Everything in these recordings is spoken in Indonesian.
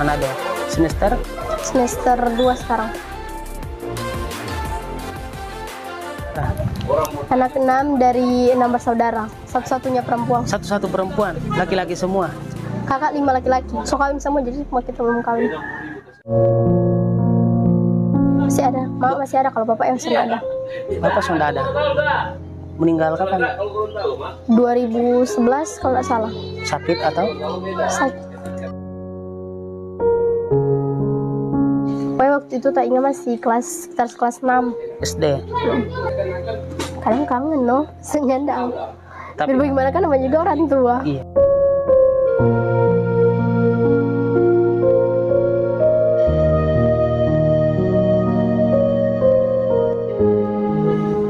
Manado. Semester Semester 2 sekarang. ah, Anak enam dari enam bersaudara. Satu-satunya perempuan. satu-satu perempuan, laki-laki semua. Kakak lima laki-laki. So kawin semua jadi cuma kita belum kawin. Masih ada. Mama masih ada kalau bapak yang sudah ada. Bapak sudah ada. Meninggal kapan? 2011 kalau nggak salah. Sakit atau? Sakit. Pokoknya waktu itu tak ingat masih kelas sekitar kelas 6 SD. Kadang kangen no, senyandang Tapi Biar bagaimana kan namanya juga orang tua. Iya.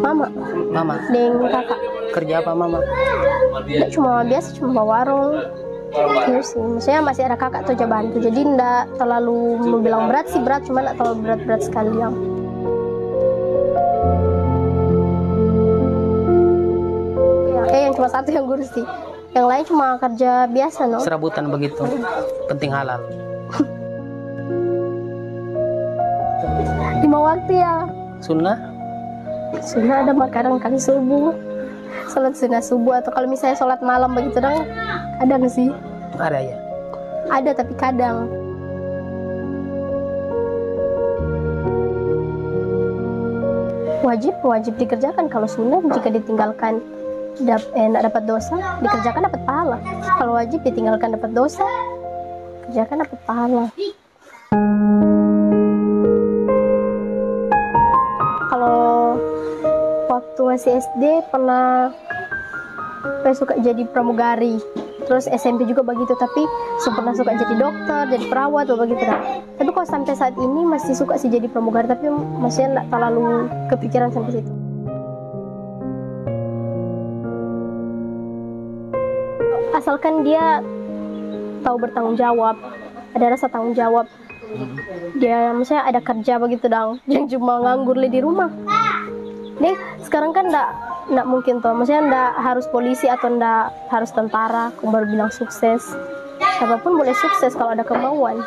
Mama, Mama. Deng kakak. Kerja apa mama? Nggak cuma biasa cuma warung Gitu sih, maksudnya masih ada kakak tuh aja bantu Jadi ndak terlalu bilang berat sih berat, cuma nggak terlalu berat-berat sekali yang Ya, Eh yang cuma satu yang ngurus sih. Yang lain cuma kerja biasa no? Serabutan begitu. Penting halal. Lima waktu ya. Sunnah? Sunnah ada mah kadang kali subuh. Sholat sunnah subuh atau kalau misalnya sholat malam begitu dong Kadang sih ada ya. Ada tapi kadang. Wajib wajib dikerjakan. Kalau sunnah jika ditinggalkan dap, eh, nggak dapat dosa dikerjakan dapat pahala. Kalau wajib ditinggalkan dapat dosa kerjakan dapat pahala. Kalau waktu masih SD pernah saya suka jadi pramugari terus SMP juga begitu tapi pernah suka jadi dokter jadi perawat begitu. Kan tapi kalau sampai saat ini masih suka sih jadi pramugari tapi masih nggak terlalu kepikiran sampai situ. Asalkan dia tahu bertanggung jawab ada rasa tanggung jawab. Dia maksudnya ada kerja begitu dong yang cuma nganggur di rumah. Nih sekarang kan ndak ndak mungkin toh. Maksudnya ndak harus polisi atau ndak harus tentara aku baru bilang sukses. Siapa pun boleh sukses kalau ada kemauan.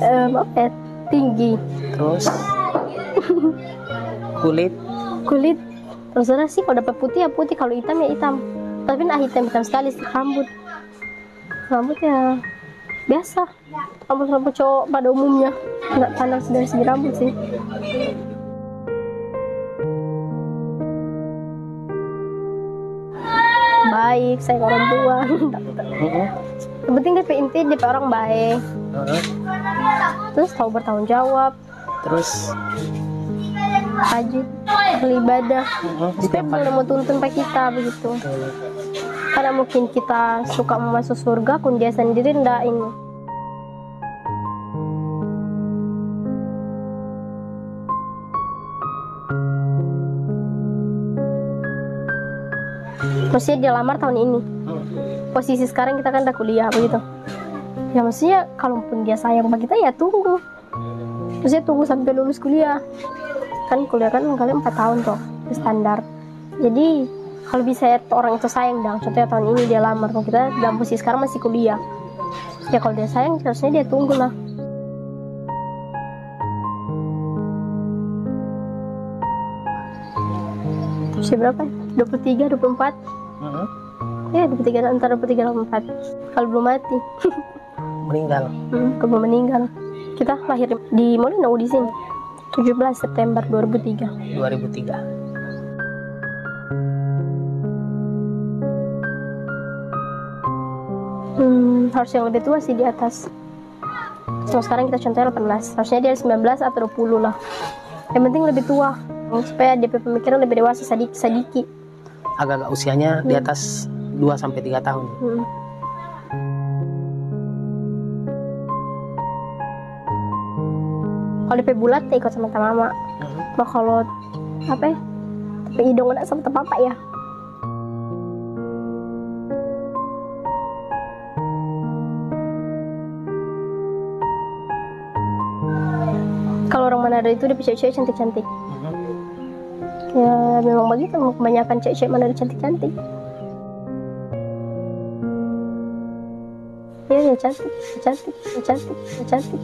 Em, apa ya? tinggi. Terus? Kulit? Kulit. Terserah sih kalau dapat putih ya putih kalau hitam ya hitam. Tapi nah hitam hitam sekali sih rambut. Rambut ya biasa. Rambut rambut cowok pada umumnya. Nggak pandang dari segi rambut sih. Baik saya orang tua. Yang penting dia inti dia orang baik. Terus tahu bertanggung jawab. Terus? Rajin beribadah. Heeh, supaya mau tuntun pak kita begitu. Karena mungkin kita suka mau masuk surga kun dia sendiri ndak ini maksudnya dia lamar tahun ini. Heeh. posisi sekarang kita kan udah kuliah begitu. Ya maksudnya kalaupun dia sayang sama kita ya tunggu. Maksudnya tunggu sampai lulus kuliah. Kan kuliah kan kalian 4 tahun tuh standar. Jadi kalau bisa ya orang itu sayang dong. Contohnya tahun ini dia lamar. Kalau kita dalam posisi sekarang masih kuliah. Ya kalau dia sayang harusnya dia tunggu lah. Usia berapa? 23, 24 Heeh. Ya, 23 antara 23 dan 24. Kalau belum mati, meninggal. hmm, kalau meninggal. Kita lahir di Molino di sini. 17 September 2003. 2003. Hmm, harus yang lebih tua sih di atas. So, sekarang kita contohnya 18. Harusnya dia 19 atau 20 lah. Yang penting lebih tua. Supaya dia punya pemikiran lebih dewasa sedikit. sedikit. Agak-agak usianya di atas 2 sampai 3 tahun. Hmm. Kalau DP bulat ya ikut sama mama. Nah kalau apa ya? Tapi hidung anak sama papa ya. Kalau orang Manado itu dia cewek-cewek cantik-cantik. Heeh. Ya memang begitu kebanyakan cewek-cewek mana ada cantik-cantik. Ya ya cantik cantik cantik cantik.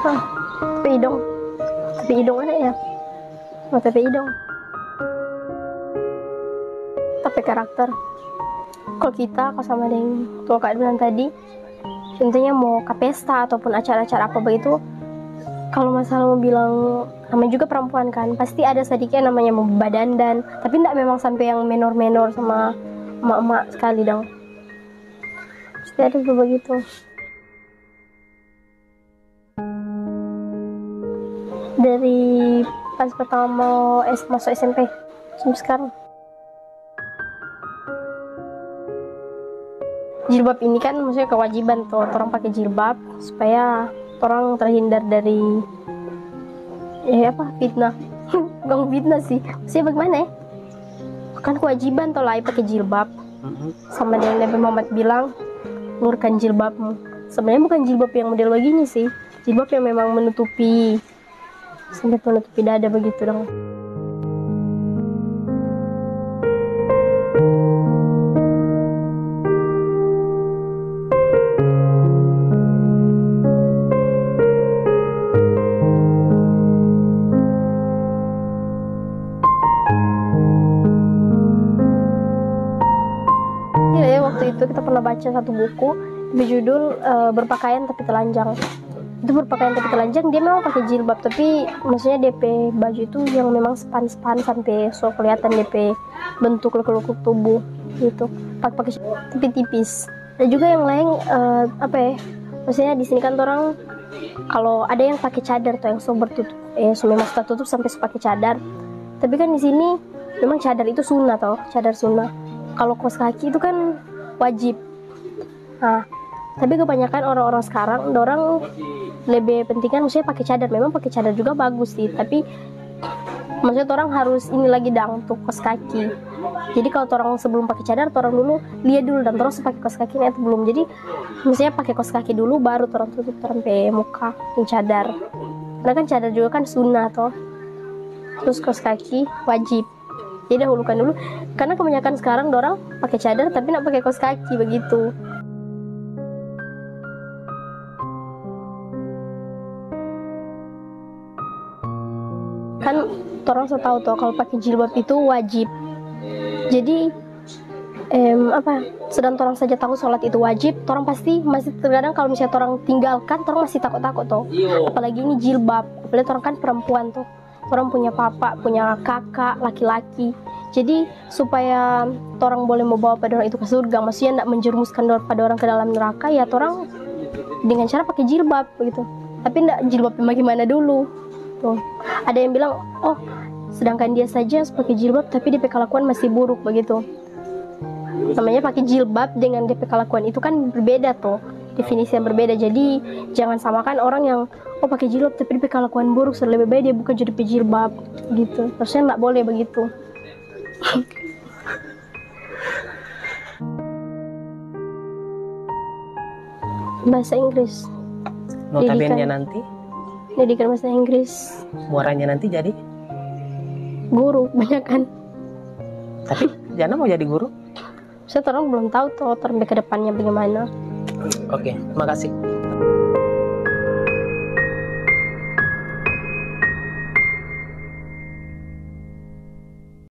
Apa? Tepi hidung. Tepi hidung mana ya? Oh tepi hidung tapi karakter. Kalau kita kalau sama yang tua kak bilang tadi intinya mau ke pesta ataupun acara-acara apa begitu kalau masalah mau bilang namanya juga perempuan kan pasti ada sedikitnya namanya mau badan dan tapi tidak memang sampai yang menor-menor sama emak-emak sekali dong. Pasti ada juga begitu. Dari pas pertama masuk SMP sampai sekarang jilbab ini kan maksudnya kewajiban tuh orang pakai jilbab supaya orang terhindar dari eh apa fitnah. Bang fitnah sih maksudnya bagaimana ya? Kan kewajiban tuh lah pakai jilbab. Sama dengan Nabi Muhammad bilang nurkan jilbabmu. Sebenarnya bukan jilbab yang model begini sih jilbab yang memang menutupi sampai menutupi dada begitu dong itu kita pernah baca satu buku berjudul eh, berpakaian tapi telanjang. Itu berpakaian tapi telanjang dia memang pakai jilbab tapi maksudnya DP baju itu yang memang span-span sampai so kelihatan DP bentuk lekuk-lekuk tubuh gitu. Pakai tapi tipis. Dan juga yang lain eh, apa ya? Maksudnya di sini kan orang kalau ada yang pakai cadar tuh yang so bertutup eh so memang tertutup sampai so pakai cadar. Tapi kan di sini memang cadar itu sunnah toh, cadar sunnah kalau kos kaki itu kan wajib. Nah, tapi kebanyakan orang-orang sekarang, orang lebih pentingkan maksudnya pakai cadar. Memang pakai cadar juga bagus sih, tapi maksudnya orang harus ini lagi dang untuk kos kaki. Jadi kalau orang sebelum pakai cadar, orang dulu lihat dulu dan terus pakai kos kaki atau belum. Jadi maksudnya pakai kos kaki dulu baru orang tutup sampai muka yang cadar. Karena kan cadar juga kan sunnah toh. Terus kos kaki wajib jadi dahulukan dulu. Karena kebanyakan sekarang dorang pakai cadar tapi nak pakai kaos kaki begitu. Kan orang saya tahu tuh kalau pakai jilbab itu wajib. Jadi em, apa sedang orang saja tahu sholat itu wajib orang pasti masih terkadang kalau misalnya orang tinggalkan orang masih takut-takut tuh apalagi ini jilbab. Apalagi orang kan perempuan tuh orang punya papa punya kakak laki-laki. Jadi supaya orang boleh membawa pada orang itu ke surga maksudnya tidak menjerumuskan pada orang ke dalam neraka ya orang dengan cara pakai jilbab begitu. Tapi tidak jilbab bagaimana dulu? Tuh. Ada yang bilang oh sedangkan dia saja pakai jilbab tapi DP kelakuan masih buruk begitu. Namanya pakai jilbab dengan DP kelakuan itu kan berbeda tuh. Definisi yang berbeda. Jadi jangan samakan orang yang oh pakai jilbab tapi DP kelakuan buruk so lebih baik dia buka jadi DP jilbab gitu. Harusnya nggak boleh begitu. Bahasa Inggris. Notabene nanti? Pendidikan bahasa Inggris. Muaranya nanti jadi? Guru banyak kan? Tapi Jana mau jadi guru? Saya orang belum tahu tuh terlebih ke depannya bagaimana. Oke makasih